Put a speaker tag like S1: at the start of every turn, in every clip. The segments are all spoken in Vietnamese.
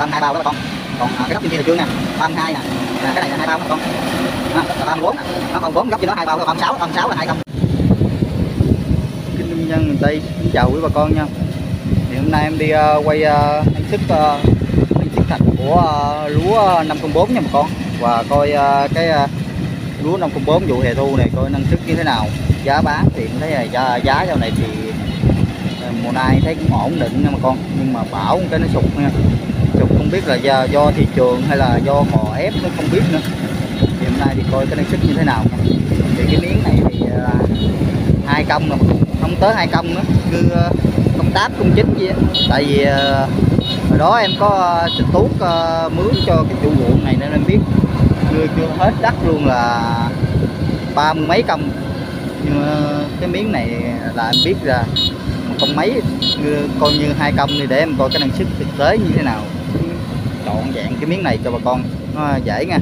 S1: 32 bao đó bà con. Còn à, cái góc trên kia là chưa nè. 32 nè. Là cái này là hai bao đó bà con. À, là 34 nè. Nó còn 4 góc trên đó hai bao là 36 36 là 200
S2: kính nhân dân miền Tây xin chào quý bà con nha. Thì hôm nay em đi uh, quay uh, năng suất uh, năng suất thạch của uh, lúa 504 nha bà con. Và coi uh, cái uh, lúa 504 vụ hè thu này coi năng suất như thế nào. Giá bán thì em thấy là giá, giá trong này thì mùa nay thấy cũng ổn định nha bà con. Nhưng mà bảo cái nó sụt nha chục không biết là do, do thị trường hay là do họ ép nó không biết nữa. Thì hôm nay thì coi cái năng suất như thế nào nha. thì cái miếng này thì à, hai công mà không tới hai công nữa. Cứ à, công tám công chín gì á. Tại vì à, hồi đó em có ờ, xịt tuốt mướn cho cái chủ ruộng này nên em biết chưa chưa hết đất luôn là ba mươi mấy công. Nhưng mà cái miếng này là em biết là một công mấy. Coi như hai công đi để em coi cái năng suất thực tế như thế nào trọn vẹn cái miếng này cho bà con. Nó dễ nha.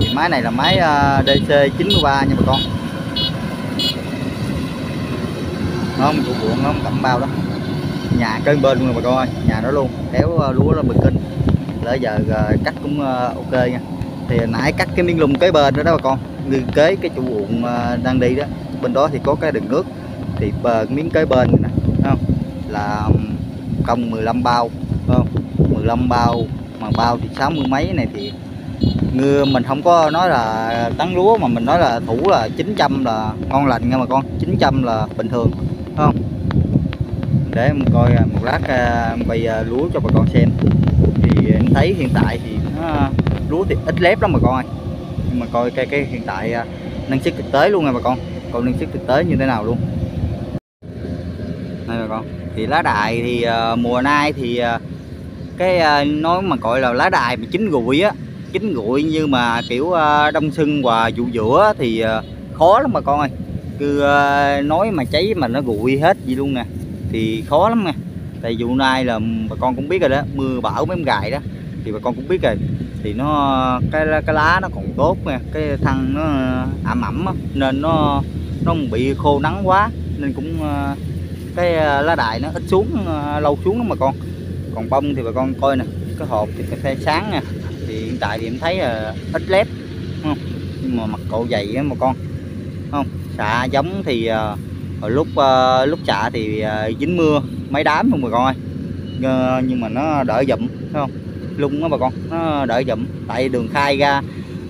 S2: Thì máy này là máy ờ, DC 93 nha bà con. Nó không trụ ruộng, nó không cầm bao đó nhà kế bên luôn nè bà con ơi. Nhà đó luôn. Kéo ờ, lúa là bình kinh lỡ giờ ờ, cắt cũng ok nha. Thì nãy cắt cái miếng lùng kế bên đó đó bà con. Người kế cái chủ ruộng đang đi đó. Bên đó thì có cái đường nước. Thì bờ cái miếng kế bên này nè không? Là công 15 bao không? 15 bao mà bao thì sáu mươi mấy này thì ngư mình không có nói là tấn lúa mà mình nói là thủ là 900 là ngon lành nha bà con 900 là bình thường đúng không? Để em coi một lát à, à, lúa cho bà con xem. Thì em thấy hiện tại thì nó à, lúa thì ít lép lắm bà con ơi. Nhưng mà coi cái cái hiện tại à, năng suất thực tế luôn nha bà con. Còn năng suất thực tế như thế nào luôn. Đây bà con. Thì lá đại thì uh, mùa nay thì uh, cái à, nói mà gọi là lá đài mà chín rụi á chín rụi như mà kiểu à, đông sưng và vụ giữa thì à, khó lắm bà con ơi. Cứ nói mà cháy mà nó rụi hết gì luôn nè thì khó lắm nè. tại vụ nay là bà con cũng biết rồi đó mưa bão mấy em gài đó thì bà con cũng biết rồi. Thì nó cái cái lá nó còn tốt nha cái thân nó ẩm ẩm á, nên nó nó không bị khô nắng quá nên cũng cái lá đài nó ít xuống lâu xuống lắm bà con còn bông thì bà con coi nè cái hộp thì cà phê sáng nè, thì hiện tại thì em thấy là ít lép không? Nhưng mà mặt cậu dày á bà con không? Xạ giống thì ờ, hồi lúc ờ, lúc xạ thì ờ, dính mưa mấy đám luôn bà con ơi. Nhưng mà nó đỡ dụm thấy không? Lung á bà con nó đỡ dụm. Tại đường khai ra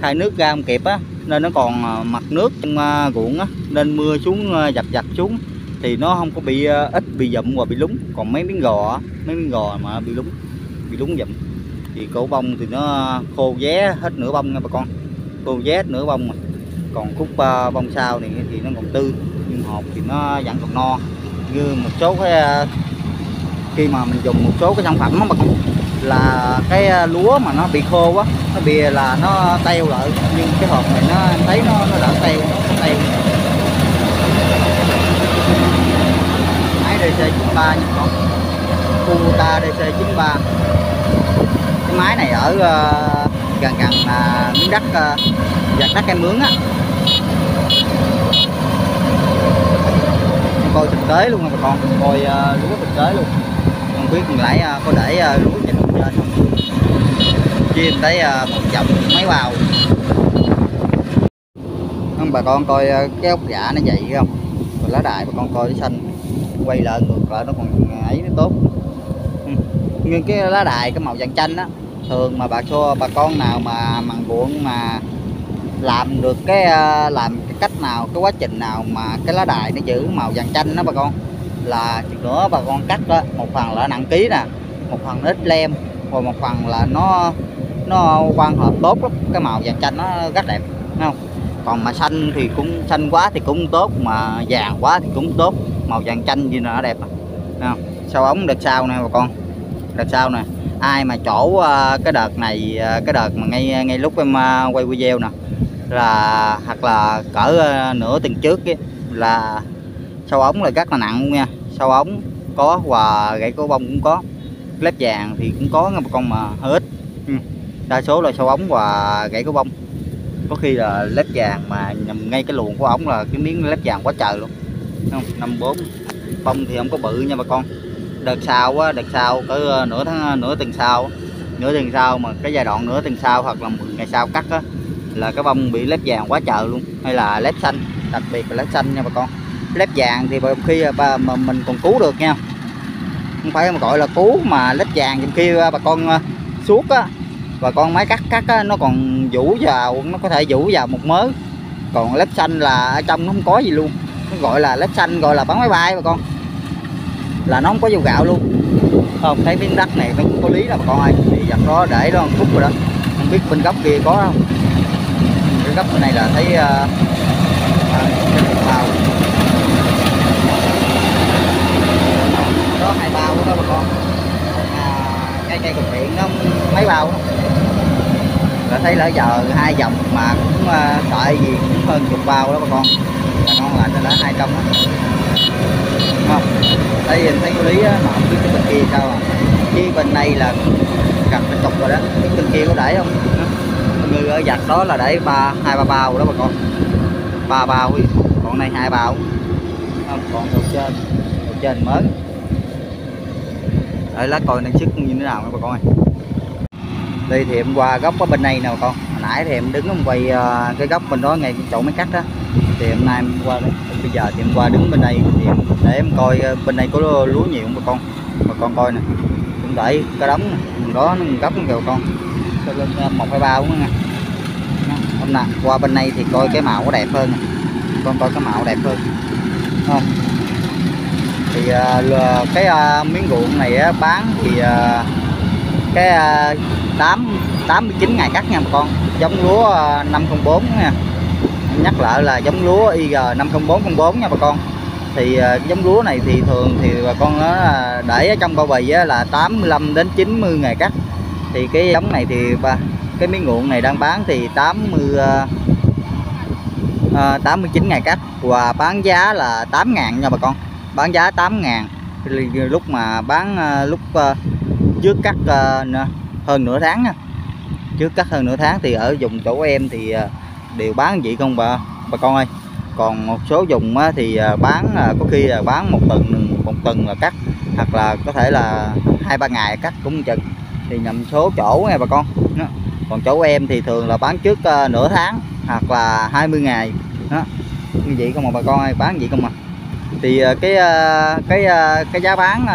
S2: khai nước ra không kịp á nên nó còn mặt nước trong ruộng á nên mưa xuống dập dập xuống thì nó không có bị ờ, ít bị dậm và bị lúng. Còn mấy miếng gò mấy miếng gò mà bị lúng bị lúng dậm thì cổ bông thì nó khô vé hết nửa bông nha bà con. Khô vé hết nửa bông mà còn khúc ờ, bông sau này thì nó còn tươi, nhưng hộp thì nó vẫn còn no. Như một số cái ờ, khi mà mình dùng một số cái sản phẩm mà bà con, là cái lúa mà nó bị khô quá nó bị là nó teo lại, nhưng cái hộp này nó thấy nó nó đỡ teo nó teo. DC 93 nha con. Kubota DC 93 cái máy này ở uh, gần gần uh, miếng đất ờ, uh, giặt đất em mướn á. Coi thực tế luôn nha bà con coi uh, lúa thực tế luôn. Không biết mình nãy uh, có để uh, lúa trên trên không? Chim thấy uh, một dòng mấy bao. Không bà con coi uh, cái ốc giả nó dậy không? Lá đài bà con coi nó xanh quay lại ngược lại nó còn ấy nó tốt. Ừ. nhưng cái lá đài cái màu vàng chanh á thường mà bà cho bà con nào mà mặn ruộng mà làm được cái ờ, làm cái cách nào cái quá trình nào mà cái lá đài nó giữ màu vàng chanh đó bà con là chừng nữa bà con cắt đó một phần là nặng ký nè một phần ít lem rồi một phần là nó nó quan hợp tốt lắm cái màu vàng chanh nó rất đẹp không? Còn mà xanh thì cũng xanh quá thì cũng tốt mà vàng quá thì cũng tốt màu vàng chanh gì nữa đẹp à. không? Sau ống đợt sau nè bà con. Đợt sau nè ai mà chỗ ờ, cái đợt này ờ, cái đợt mà ngay ngay lúc em ờ, quay video nè là hoặc là cỡ nửa tuần trước ấy, là sau ống là rất là nặng luôn nha. Sau ống có và gãy cổ bông cũng có lép vàng thì cũng có nha bà con mà hơi ít ừ. đa số là sau ống và gãy cổ bông. Có khi là lép vàng mà nằm ngay cái luồng của ống là cái miếng lép vàng quá trời luôn không năm bốn. Bông thì không có bự nha bà con. Đợt sau á đợt sau cỡ ờ, nửa tháng ờ, nửa tuần sau nửa tuần sau mà cái giai đoạn nửa tuần sau hoặc là 10 ngày sau cắt á là cái bông bị lép vàng quá trời luôn. Hay là lép xanh đặc biệt là lép xanh nha bà con. Lép vàng thì khi bà, mà mình còn cứu được nha. Không phải mà gọi là cứu mà lép vàng thì khi ờ, bà con suốt á bà con máy cắt cắt á, nó còn vũ vào nó có thể vũ vào một mớ. Còn lép xanh là ở trong nó không có gì luôn gọi là lớp xanh gọi là bắn máy bay bà con. Là nó không có dầu gạo luôn. Không thấy miếng đất này nó cũng có lý là bà con ơi. Thì dặn đó để đó một phút rồi đó. Không biết bên góc kia có không? Cái góc bên này là thấy uh, bao. Có hai bao đó bà con. À, cây cây cục điện nó mấy bao đó. Là thấy lỡ giờ hai dòng mà cũng ờ, uh, sợi gì cũng hơn chục bao đó bà con là ngon lành là hai trăm không không đây em thấy lý á, mà không biết cái bên kia sao à. Chứ bên này là gặp bên tục rồi đó. Cái bên kia có để không? Người ở giặt đó là để ba, hai ba bao đó bà con. Ba bao còn này hai bao. Không, còn đầu trên đầu trên mới. Để lá coi năng sức như thế nào nha bà con ơi. Đây thì em qua góc ở bên này nè bà con. Hồi nãy thì em đứng em quay ờ, cái góc bên đó ngay chỗ máy cắt đó thì hôm nay em qua đây bây giờ thì em qua đứng bên đây thì em, để em coi ờ, bên này có lúa nhiều không bà con? Bà con coi nè. Cũng để cá đóng nè đó nó gấp kìa bà con. Cho lên ờ, một hai ba đúng không nè hôm nay qua bên này thì coi cái màu có đẹp hơn nè. Con coi cái màu đẹp hơn. Không thì uh, cái uh, miếng ruộng này uh, bán thì uh, cái uh, 8 89 ngày cắt nha bà con. Giống lúa uh, 504 nha nhắc lại là giống lúa IG 50404 nha bà con. Thì ờ, giống lúa này thì thường thì bà con nó để ở trong bao bì là 85 đến 90 ngày cắt. Thì cái giống này thì cái miếng ruộng này đang bán thì 80 uh, 89 ngày cắt và bán giá là 8 ngàn nha bà con. Bán giá 8 ngàn. Lúc mà bán uh, lúc uh, trước cắt uh, hơn nửa tháng nha. Trước cắt hơn nửa tháng thì ở vùng chỗ em thì uh, đều bán vậy không bà? Bà con ơi, còn một số dùng thì à, bán à, có khi là bán một tuần một tuần là cắt, hoặc là có thể là hai, ba ngày cắt cũng chừng. Thì nhầm số chỗ nha bà con. Còn chỗ em thì thường là bán trước à, nửa tháng, hoặc là 20 ngày. Đó. Như vậy không mà bà con ơi, bán vậy không mà thì cái cái cái giá bán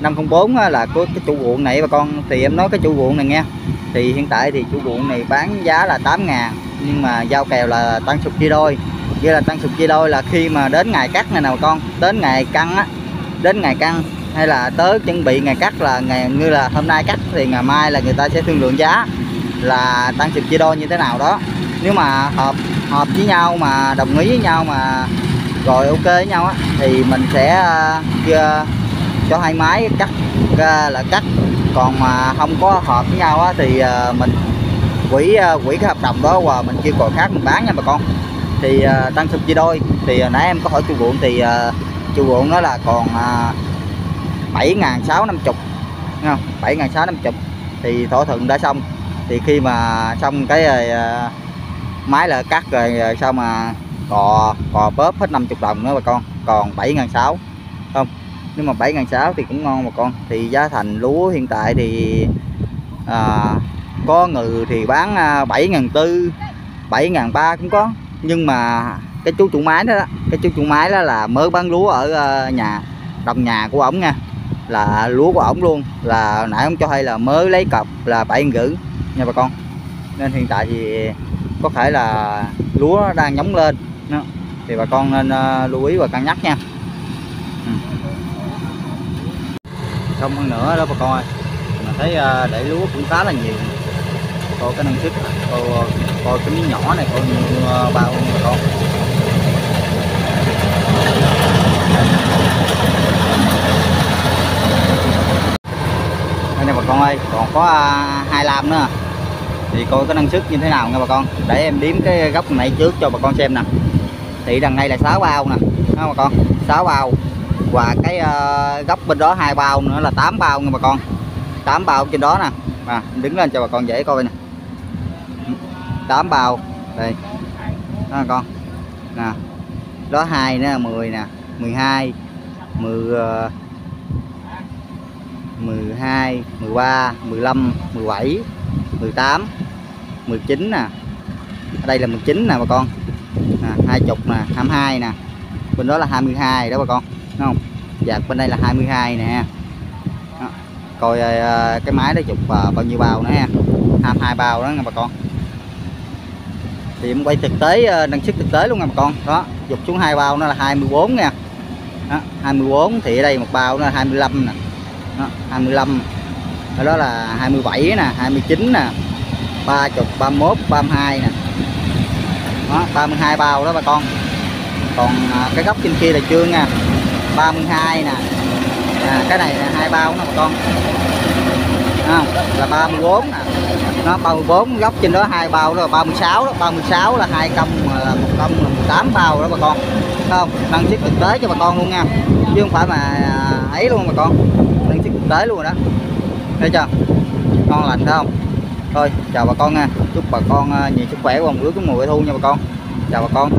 S2: 504 là của cái chủ ruộng này bà con. Thì em nói cái chủ ruộng này nghe. Thì hiện tại thì chủ ruộng này bán giá là 8 ngàn nhưng mà giao kèo là tăng sụp chia đôi. Như là tăng sụp chia đôi là khi mà đến ngày cắt này nào con đến ngày căng á đến ngày căng hay là tới chuẩn bị ngày cắt là ngày như là hôm nay cắt thì ngày mai là người ta sẽ thương lượng giá là tăng sụp chia đôi như thế nào đó. Nếu mà hợp hợp với nhau mà đồng ý với nhau mà rồi ok với nhau á thì mình sẽ uh, cho hai máy cắt uh, là cắt. Còn mà không có hợp với nhau á thì uh, mình quỹ à, quỹ cái hợp đồng đó và mình kêu còi khác mình bán nha bà con. Thì uh, tăng sụp chia đôi. Thì uh, nãy em có hỏi chu ruộng thì à, uh, chu ruộng nó là còn bảy ngàn sáu năm chục không? bảy ngàn sáu năm chục thì thỏa thuận đã xong. Thì khi mà xong cái uh, máy là cắt rồi, rồi sao mà cò cò bóp hết 50 đồng nữa bà con. Còn 7 ngàn sáu không nếu mà 7 ngàn sáu thì cũng ngon bà con. Thì giá thành lúa hiện tại thì à, có người thì bán à, 7 ngàn tư 7 ngàn ba cũng có nhưng mà cái chú chủ máy đó, đó cái chú chủ máy đó là mới bán lúa ở à, nhà đồng nhà của ổng nha là lúa của ổng luôn là nãy ông cho hay là mới lấy cọc là bảy rưỡi nha bà con nên hiện tại thì có thể là lúa đang nhóng lên đó. thì bà con nên à, lưu ý và cân nhắc nha ừ. xong hơn nữa đó bà con ơi mình thấy để lúa cũng khá là nhiều có cái năng suất coi, coi cái miếng nhỏ này coi như uh, bao bà con. Đây nè bà con ơi còn có à, hai lam nữa. Thì coi cái năng suất như thế nào nha bà con. Để em đếm cái góc này trước cho bà con xem nè. Thì đằng này là 6 bao nè đó bà con? 6 bao. Và cái uh, góc bên đó hai bao nữa là 8 bao nha bà con. 8 bao trên đó nè. À, đứng lên cho bà con dễ coi nè. 8 bao. Đây. Đó con. Nè. Đó hai nữa là 10 nè 12 10 12 13 15 17 18 19 nè. Ở đây là 19 nè bà con. Nè, 20 nè 22 nè. Bên đó là 22 đó bà con. Đúng không? Dạ bên đây là 22 nè. Đó. coi ờ, cái máy nó chụp ờ, bao nhiêu bao nữa ha? 22 bao đó nha bà con thì em quay thực tế ờ, năng suất thực tế luôn nha bà con. Đó dục xuống hai bao nó là 24 nha. Đó, 24 thì ở đây một bao nó là 25 nè. Đó, 25 ở đó là 27 nè 29 nè 30 31 32 nè. Đó 32 bao đó bà con. Còn à, cái góc trên kia là chưa nha. 32 nè. À, cái này là hai bao nè bà con. À, là 34 nè nó 34 góc trên đó, hai bao đó là 36 đó. 36 là hai công à, là một công là 18 bao đó bà con. Thấy không? Năng suất thực tế cho bà con luôn nha. Chứ không phải mà à, ấy luôn bà con. Năng suất thực tế luôn rồi đó. Thấy chưa? Ngon lành, thấy không? Thôi, chào bà con nha. Chúc bà con à, nhiều sức khỏe và một bữa cái mùa thu nha bà con. Chào bà con.